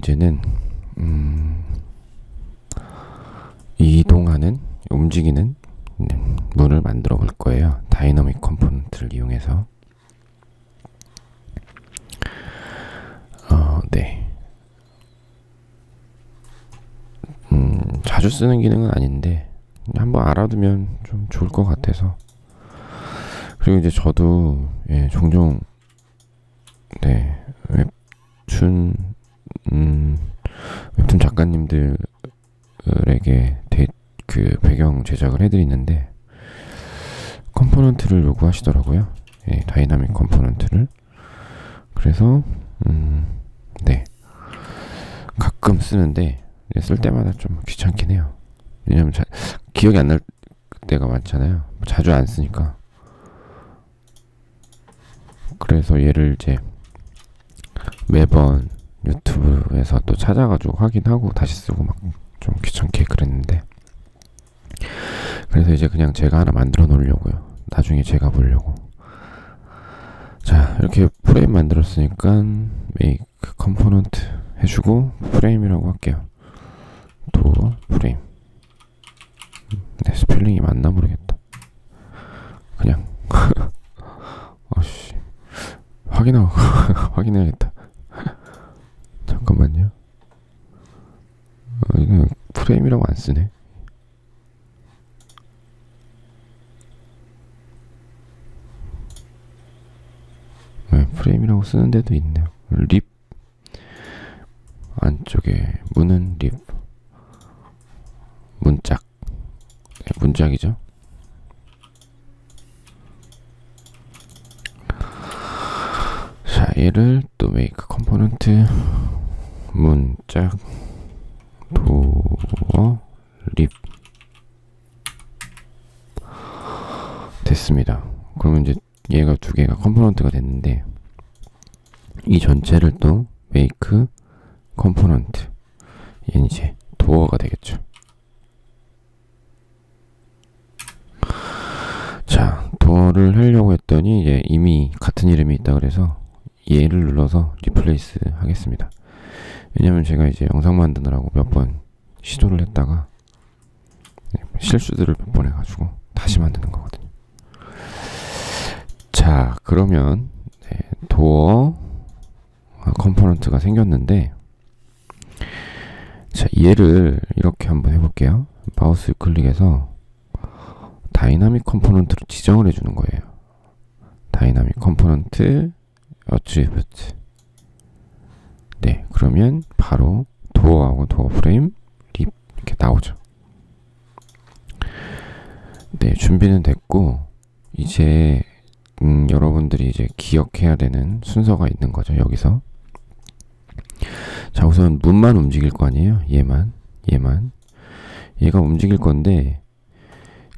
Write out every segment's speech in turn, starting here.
이제는 음, 이동하는 움직이는 문을 만들어 볼 거예요. dynamic component를 이용해서 어, 네. 음, 자주 쓰는 기능은 아닌데 한번 알아두면 좀 좋을 것 같아서 그리고 이제 저도 예, 종종 네 웹툰 음, 웹툰 작가님들에게 데, 그 배경 제작을 해드리는데 component를 요구하시더라고요. 예, dynamic component를 그래서 음, 네 가끔 쓰는데 쓸 때마다 좀 귀찮긴 해요. 왜냐면 자, 기억이 안 날 때가 많잖아요. 자주 안 쓰니까. 그래서 얘를 이제 매번 유튜브에서 또 찾아가지고 확인하고 다시 쓰고 막 좀 귀찮게 그랬는데 그래서 이제 그냥 제가 하나 만들어 놓으려고요. 나중에 제가 보려고. 자 이렇게 프레임 만들었으니까 make component 해주고 프레임이라고 할게요. door frame. 네 스펠링이 맞나 모르겠다. 그냥 아씨 확인하고 확인해야겠다. 잠깐만요. 어, 이거 프레임이라고 안 쓰네. 네, 프레임이라고 쓰는 데도 있네요. 립 안쪽에 문은 립 문짝 네, 문짝이죠. 자 얘를 또 make component 문짝 door leaf 됐습니다. 그러면 이제 얘가 두 개가 component가 됐는데 이 전체를 또 make component 이제 door가 되겠죠. 자 door를 하려고 했더니 이제 이미 같은 이름이 있다 그래서 얘를 눌러서 replace 하겠습니다. 왜냐면 제가 이제 영상 만드느라고 몇 번 시도를 했다가 실수들을 몇 번 해가지고 다시 만드는 거거든요. 자, 그러면 네, door component가 생겼는데 자, 얘를 이렇게 한번 해볼게요. 마우스 클릭해서 dynamic component로 지정을 해주는 거예요. dynamic component attribute 네, 그러면 바로 door하고 door frame leaf 이렇게 나오죠. 네, 준비는 됐고 이제 음, 여러분들이 이제 기억해야 되는 순서가 있는 거죠. 여기서 자 우선 문만 움직일 거 아니에요. 얘만 얘만 얘가 움직일 건데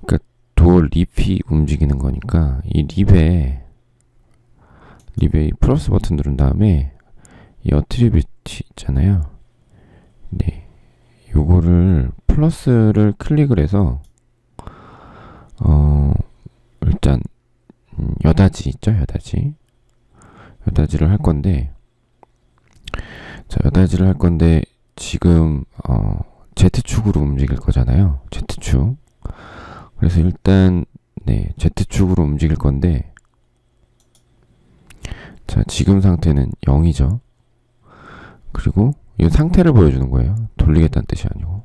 그러니까 도어 립이 움직이는 거니까 이 립에 립에 이 플러스 버튼 누른 다음에 이 어트리뷰트 있잖아요. 네. 요거를 플러스를 클릭을 해서 어 일단 음, 여다지 있죠? 여다지. 여다지를 할 건데 자, 여다지를 할 건데 지금 어 Z축으로 움직일 거잖아요. Z축. 그래서 일단 네, Z축으로 움직일 건데 자, 지금 상태는 0이죠. 그리고 이 상태를 보여주는 거예요. 돌리겠다는 뜻이 아니고.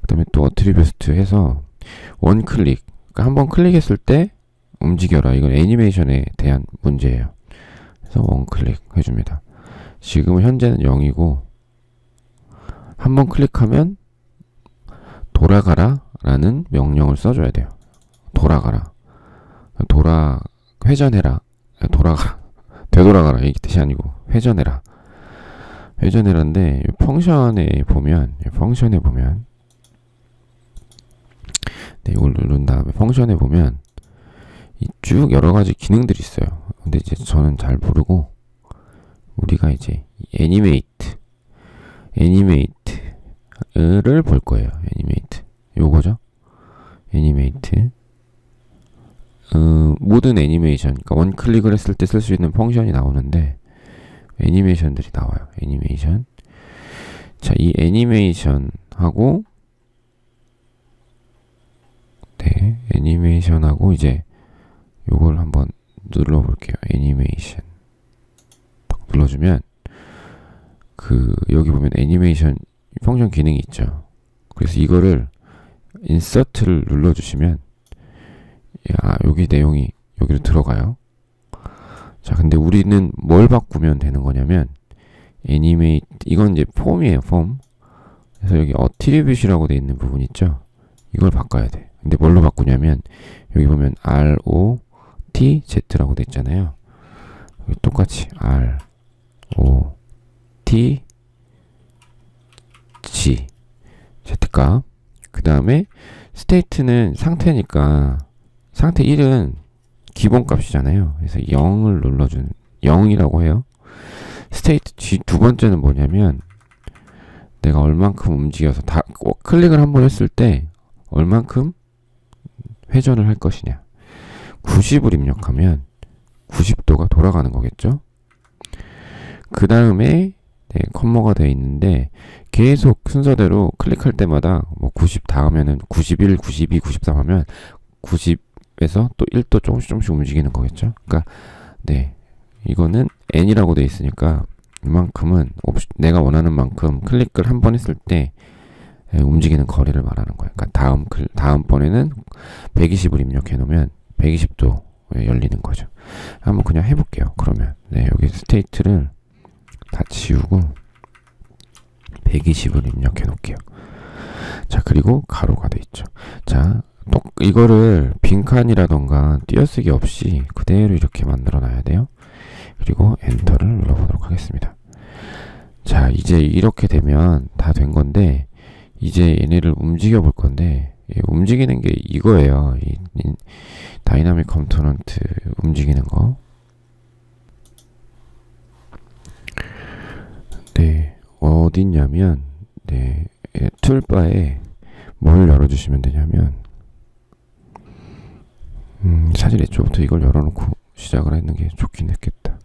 그 다음에 또 어트리뷰트 해서 원 클릭. 그러니까 한번 클릭했을 때 움직여라. 이건 애니메이션에 대한 문제예요. 그래서 원 클릭 해줍니다. 지금은 현재는 0이고 한번 클릭하면 돌아가라 라는 명령을 써줘야 돼요. 돌아가라. 돌아, 회전해라. 돌아가라. 되돌아가라. 이 뜻이 아니고 회전해라. 회전해라인데 펑션에 보면 펑션에 보면 네, 이걸 누른 다음에 펑션에 보면 쭉 여러 가지 기능들이 있어요. 근데 이제 저는 잘 모르고 우리가 이제 애니메이트 애니메이트를 볼 거예요. 애니메이트 요거죠. 애니메이트 어, 모든 애니메이션 그러니까 원 클릭을 했을 때 쓸 수 있는 펑션이 나오는데 애니메이션들이 나와요. 애니메이션 자, 이 애니메이션하고 네, 애니메이션하고 이제 요걸 한번 눌러 볼게요. 애니메이션. 딱 눌러 주면 그 여기 보면 애니메이션 펑션 기능이 있죠. 그래서 이거를 인서트를 눌러 주시면 야 여기 내용이 여기로 들어가요. 자 근데 우리는 뭘 바꾸면 되는 거냐면 애니메이 이건 이제 폼이에요 폼. 그래서 여기 어트리뷰시라고 돼 있는 부분 있죠. 이걸 바꿔야 돼. 근데 뭘로 바꾸냐면 여기 보면 R O T Z라고 돼 있잖아요. 똑같이 R O T G Z값 그 다음에 스테이트는 상태니까 상태 1은 기본값이잖아요. 그래서 0을 눌러준 0이라고 해요. 스테이트 G 두 번째는 뭐냐면 내가 얼만큼 움직여서 다 클릭을 한 번 했을 때 얼만큼 회전을 할 것이냐. 90을 입력하면 90도가 돌아가는 거겠죠. 그 다음에 네, 컴머가 되어 있는데 계속 순서대로 클릭할 때마다 뭐 90 다음에는 91, 92, 93 하면 90 에서 또 1도 조금씩 조금씩 움직이는 거겠죠. 그러니까 네 이거는 n이라고 되어 있으니까 이만큼은 내가 원하는 만큼 클릭을 한 번 했을 때 예, 움직이는 거리를 말하는 거예요. 그러니까 다음 클 다음 번에는 120을 입력해 놓으면 120도 열리는 거죠. 한번 그냥 해볼게요. 그러면 네 여기 state를 다 지우고 120을 입력해 놓을게요. 자, 그리고 괄호가 돼 있죠. 자, 또 이거를 빈칸이라던가 띄어쓰기 없이 그대로 이렇게 만들어 놔야 돼요. 그리고 엔터를 눌러보도록 하겠습니다. 자, 이제 이렇게 되면 다 된 건데, 이제 얘네를 움직여 볼 건데, 예, 움직이는 게 이거예요. 이, 이 dynamic component 움직이는 거. 네, 어딨냐면, 네, 예, toolbar에 뭘 열어주시면 되냐면, 음, 사실 애초부터 이걸 열어놓고 시작을 했는 게 좋긴 했겠다.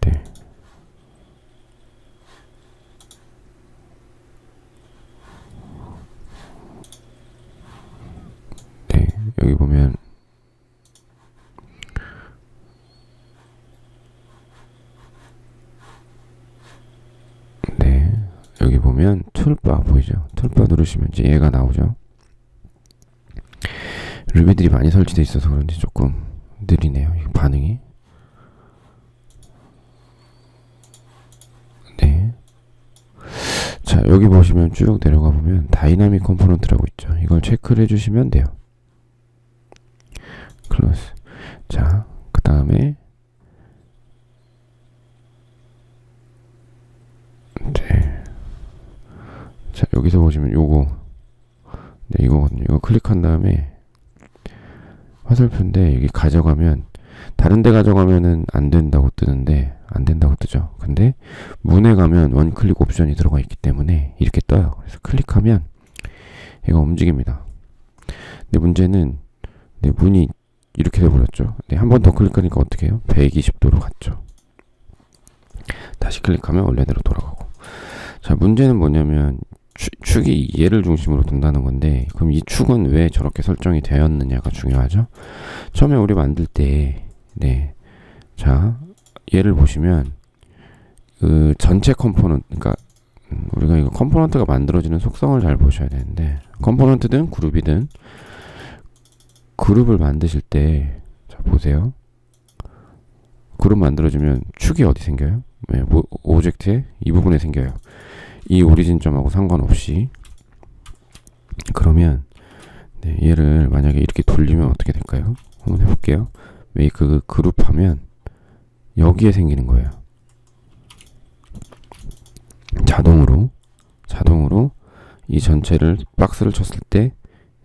네. 네, 여기 보면, 네, 여기 보면 툴바 보이죠? 툴바 누르시면 이제 얘가 나오죠. 루비들이 많이 설치되어 있어서 그런지 조금 느리네요. 반응이. 네. 자, 여기 보시면 쭉 내려가 보면 dynamic component라고 있죠. 이걸 체크를 해주시면 돼요. close. 자, 그 다음에 네. 자, 여기서 보시면 요거 네, 이거거든요. 이거 클릭한 다음에 화살표인데 여기 가져가면 다른 데 가져가면은 안 된다고 뜨는데 안 된다고 뜨죠. 근데 문에 가면 원클릭 옵션이 들어가 있기 때문에 이렇게 떠요. 그래서 클릭하면 얘가 움직입니다. 근데 문제는 네, 문이 이렇게 돼버렸죠. 네, 한 번 더 클릭하니까 어떻게 해요? 120도로 갔죠. 다시 클릭하면 원래대로 돌아가고. 자, 문제는 뭐냐면 축, 이 얘를 중심으로 둔다는 건데 그럼 이 축은 왜 저렇게 설정이 되었느냐가 중요하죠. 처음에 우리 만들 때 네. 자, 얘를 보시면 그 전체 component 그러니까 우리가 이거 component가 만들어지는 속성을 잘 보셔야 되는데 component든 그룹이든 그룹을 만드실 때 자 보세요. 그룹 만들어지면 축이 어디 생겨요? 네, 뭐, 오젝트에 이 부분에 생겨요. 이 오리진 점하고 상관없이 그러면 네, 얘를 만약에 이렇게 돌리면 어떻게 될까요? 한번 해볼게요. 메이크 그룹 하면 여기에 생기는 거예요. 자동으로 자동으로 이 전체를 박스를 쳤을 때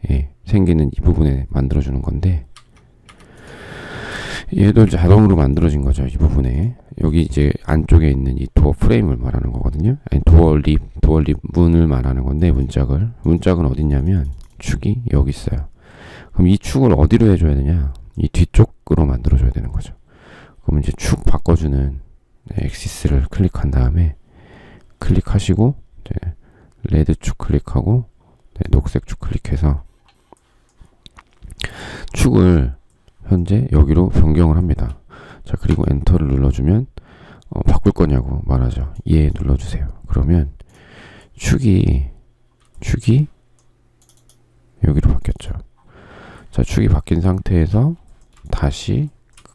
예, 생기는 이 부분에 만들어주는 건데 얘도 자동으로 만들어진 거죠. 이 부분에. 여기 이제 안쪽에 있는 이 door frame을 말하는 거거든요. 아니, door leaf, door leaf 문을 말하는 건데, 문짝을. 문짝은 어딨냐면, 축이 여기 있어요. 그럼 이 축을 어디로 해줘야 되냐? 이 뒤쪽으로 만들어줘야 되는 거죠. 그럼 이제 축 바꿔주는 네, axes를 클릭한 다음에, 클릭하시고 네, red 축 클릭하고 네, 녹색 축 클릭해서 축을 현재 여기로 변경을 합니다. 자 그리고 엔터를 눌러주면 어, 바꿀 거냐고 말하죠. 예 눌러주세요. 그러면 축이 축이 여기로 바뀌었죠. 자 축이 바뀐 상태에서 다시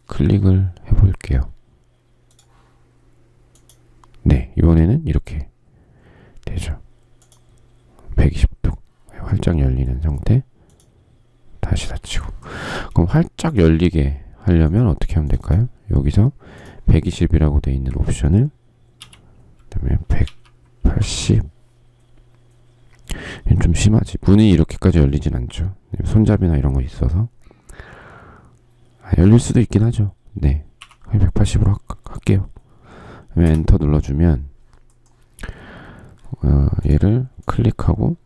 클릭을 해볼게요. 네 이번에는 이렇게 되죠. 120도 활짝 열리는 상태 다시 닫히고 그럼 활짝 열리게 하려면 어떻게 하면 될까요? 여기서 120이라고 되어 있는 옵션을 그다음에 180 좀 심하지. 문이 이렇게까지 열리진 않죠. 손잡이나 이런 거 있어서. 아, 열릴 수도 있긴 하죠. 네. 180으로 하, 할게요. 엔터 눌러주면 어, 얘를 클릭하고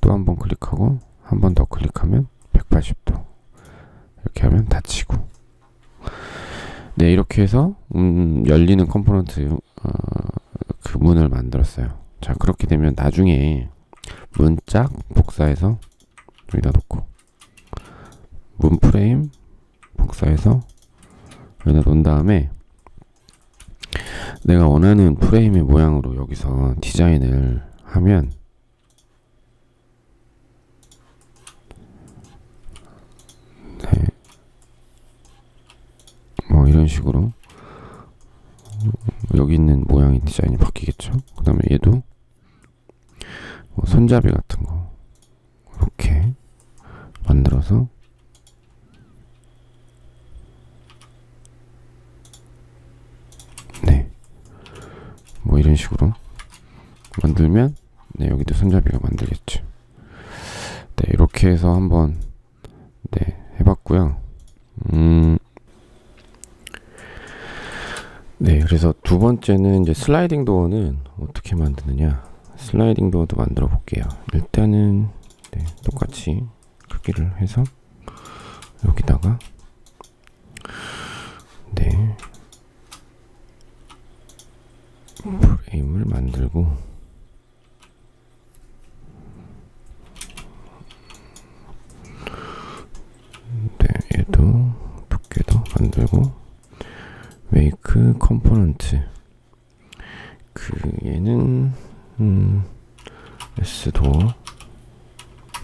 또 한 번 클릭하고 한 번 더 클릭하면 180도 이렇게 하면 닫히고. 네 이렇게 해서 음, 열리는 component 어, 그 문을 만들었어요. 자 그렇게 되면 나중에 문 짝 복사해서 여기다 놓고 문 프레임 복사해서 여기다 놓은 다음에 내가 원하는 프레임의 모양으로 여기서 디자인을 하면 네. 뭐 이런 식으로 여기 있는 모양의 디자인이 바뀌겠죠. 그 다음에 얘도 뭐 손잡이 같은 거 이렇게 만들어서 네. 뭐 이런 식으로 만들면 네, 여기도 손잡이가 만들겠죠. 네, 이렇게 해서 한번 네, 해봤고요. 음, 네, 그래서 두 번째는 이제 슬라이딩 도어는 어떻게 만드느냐. sliding door도 만들어 볼게요. 일단은 네, 똑같이 크기를 해서 여기다가 네 프레임을 만들고 네 얘도 두께도 만들고 make component? 그 얘는 음 S door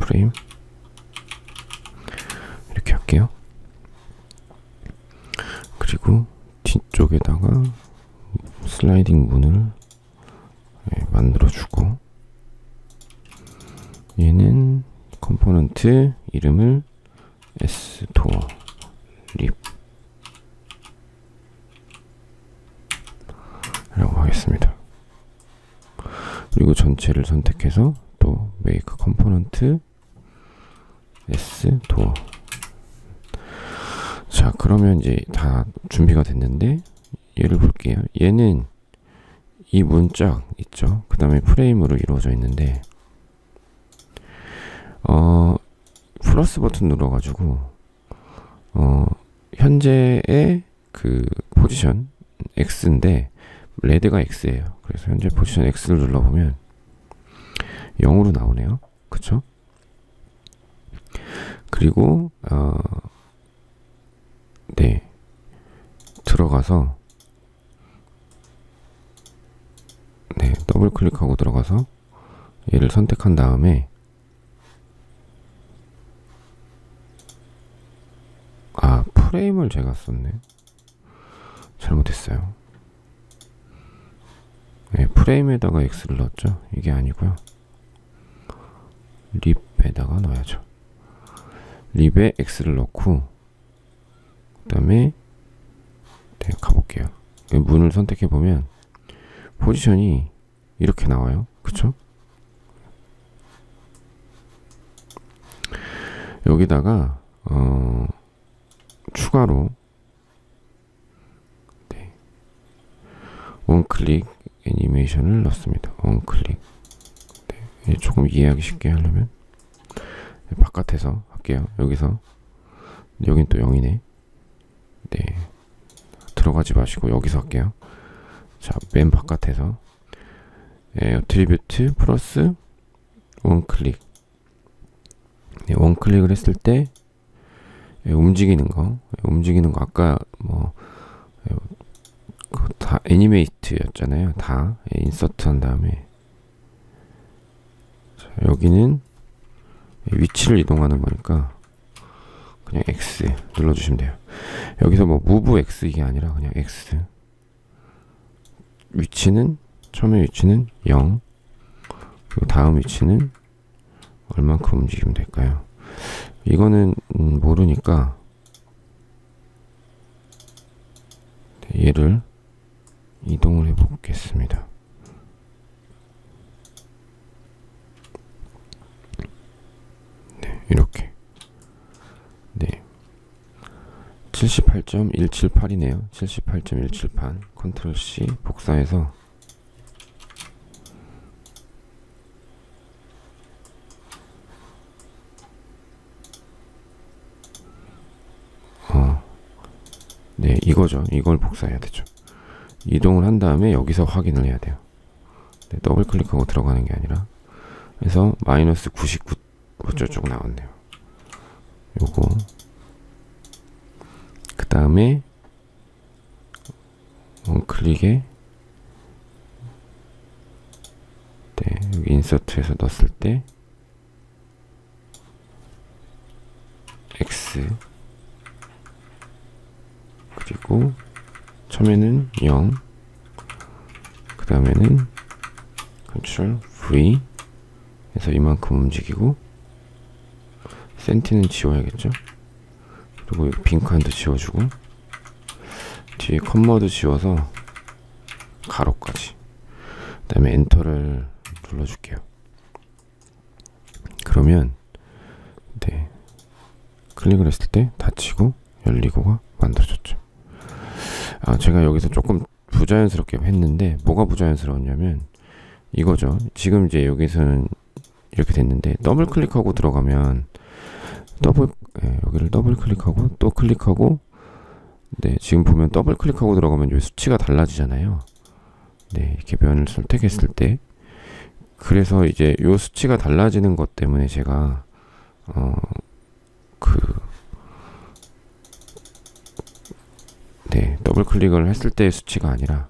frame? 이렇게 할게요. 그리고 뒤쪽에다가 슬라이딩 문을 네, 만들어주고 얘는 component 이름을 S door leaf 라고 하겠습니다. 그리고 전체를 선택해서 또 make component S door. 자 그러면 이제 다 준비가 됐는데 얘를 볼게요. 얘는 이 문짝 있죠? 그 다음에 프레임으로 이루어져 있는데 어 플러스 버튼 눌러가지고 어 현재의 그 포지션 X인데 레드가 X예요. 그래서 현재 포지션 X를 눌러보면 0으로 나오네요. 그쵸? 그리고 어, 네. 들어가서 네 더블 클릭하고 들어가서 얘를 선택한 다음에 아 프레임을 제가 썼네. 잘못했어요 네, 프레임에다가 X를 넣었죠? 이게 아니고요. 립에다가 넣어야죠. 립에 X를 넣고 그 다음에 네, 가볼게요. 문을 선택해 보면 포지션이 이렇게 나와요. 그쵸? 여기다가 어, 추가로 네, 원클릭 애니메이션을 넣습니다. 원클릭. 네, 조금 이해하기 쉽게 하려면 네, 바깥에서 할게요. 여기서. 여긴 또 0이네 네 들어가지 마시고 여기서 할게요. 자 맨 바깥에서. 예, 어트리뷰트 플러스 원클릭. 네, 원클릭을 했을 때 예, 움직이는 거. 예, 움직이는 거. 아까 뭐 다 예, 애니메이트였잖아요. 다. 예, 인서트 한 다음에. 자, 여기는 예, 위치를 이동하는 거니까 그냥 X 눌러주시면 돼요. 여기서 뭐 무브 X 이게 아니라 그냥 X. 위치는 처음에 위치는 0 그리고 다음 위치는 얼만큼 움직이면 될까요? 이거는 음, 모르니까 네, 얘를 이동을 해 보겠습니다. 네, 이렇게. 네. 78.178이네요. 78.178. control C 복사해서 네, 이거죠. 이걸 복사해야 되죠. 이동을 한 다음에 여기서 확인을 해야 돼요. 네, 더블 클릭하고 들어가는 게 아니라 그래서 마이너스 99 어쩌고 나왔네요. 요거 그 다음에 원클릭에 네, 여기 인서트에서 넣었을 때 X 그리고 처음에는 0, 그 다음에는 컨트롤 V 해서 이만큼 움직이고 센티는 지워야겠죠. 그리고 빈칸도 지워주고 뒤에 컴머도 지워서 가로까지 그 다음에 엔터를 눌러줄게요. 그러면 네 클릭을 했을 때 닫히고 열리고가 만들어졌죠. 아, 제가 여기서 조금 부자연스럽게 했는데 뭐가 부자연스러웠냐면 이거죠. 지금 이제 여기서는 이렇게 됐는데 더블 클릭하고 들어가면 더블 예, 여기를 더블 클릭하고 또 클릭하고 네 지금 보면 더블 클릭하고 들어가면 요 수치가 달라지잖아요. 네 이렇게 면을 선택했을 때 그래서 이제 요 수치가 달라지는 것 때문에 제가 어그 네, 더블 클릭을 했을 때의 수치가 아니라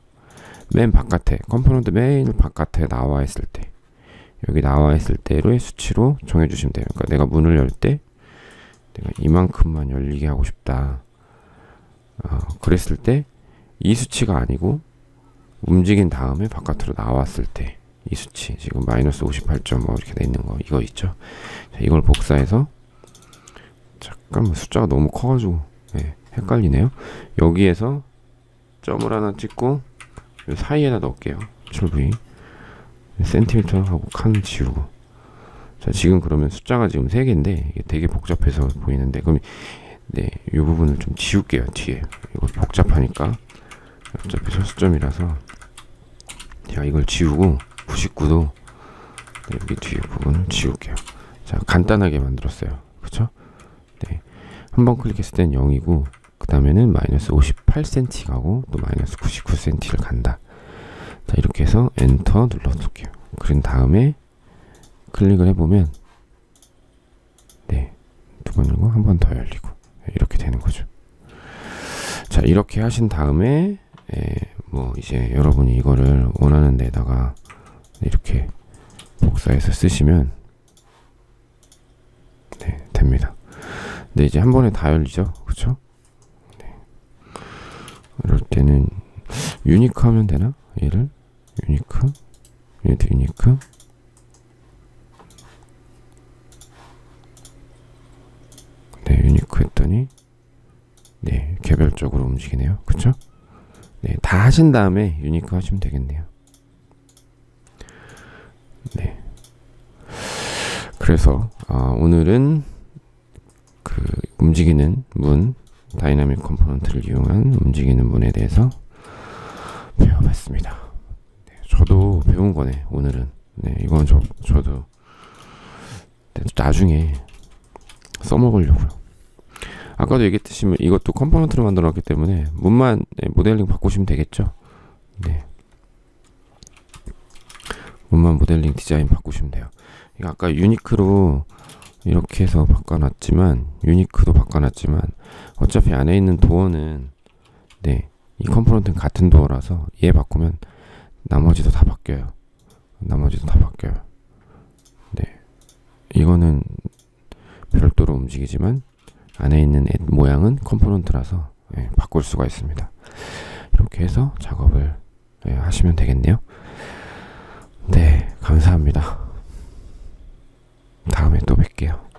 맨 바깥에 component 맨 바깥에 나와 있을 때 여기 나와 있을 때로의 수치로 정해 주시면 돼요. 그러니까 내가 문을 열 때 내가 이만큼만 열리게 하고 싶다. 어, 그랬을 때 이 수치가 아니고 움직인 다음에 바깥으로 나왔을 때 이 수치 지금 마이너스 58점 뭐 이렇게 돼 있는 거 이거 있죠. 자, 이걸 복사해서 잠깐만 숫자가 너무 커가지고 네. 헷갈리네요. 여기에서 점을 하나 찍고 사이에다 넣을게요. 출V 센티미터 하고 칸 지우고. 자 지금 그러면 숫자가 지금 3개인데 이게 되게 복잡해서 보이는데 그럼 네, 이 부분을 좀 지울게요 뒤에. 이거 복잡하니까. 어차피 설수점이라서. 자 이걸 지우고 99도 네, 여기 뒤에 부분을 지울게요. 자 간단하게 만들었어요. 그쵸? 네, 한 번 클릭했을 땐 0이고 그 다음에는 마이너스 58cm 가고 또 마이너스 99cm를 간다. 자 이렇게 해서 엔터 눌러둘게요. 그린 다음에 클릭을 해보면 네두 번 열고 한 번 더 열리고 이렇게 되는 거죠. 자 이렇게 하신 다음에 에, 뭐 이제 여러분이 이거를 원하는 데다가 이렇게 복사해서 쓰시면 네 됩니다. 네 이제 한 번에 다 열리죠, 그렇죠? 이럴 때는 유니크 하면 되나? 얘를? 유니크? 얘도 유니크? 네 유니크 했더니 네 개별적으로 움직이네요. 그쵸? 네 다 하신 다음에 unique 하시면 되겠네요. 네. 그래서 아, 오늘은 그 움직이는 문 dynamic component를 이용한 움직이는 문에 대해서 배워봤습니다. 네, 저도 배운 거네 오늘은. 네, 이건 저 저도 나중에 써먹으려고요. 아까도 얘기했듯이 뭐 이것도 component로 만들어놨기 때문에 문만 네, 모델링 바꾸시면 되겠죠. 네. 문만 모델링 디자인 바꾸시면 돼요. 이거 아까 unique로 이렇게 해서 바꿔놨지만 unique도 바꿔놨지만 어차피 안에 있는 도어는 네, 이 component는 같은 도어라서 얘 바꾸면 나머지도 다 바뀌어요. 나머지도 다 바뀌어요. 네, 이거는 별도로 움직이지만 안에 있는 애- 모양은 component라서 예, 바꿀 수가 있습니다. 이렇게 해서 작업을 예, 하시면 되겠네요. 네, 감사합니다. 다음에 또 뵐게요.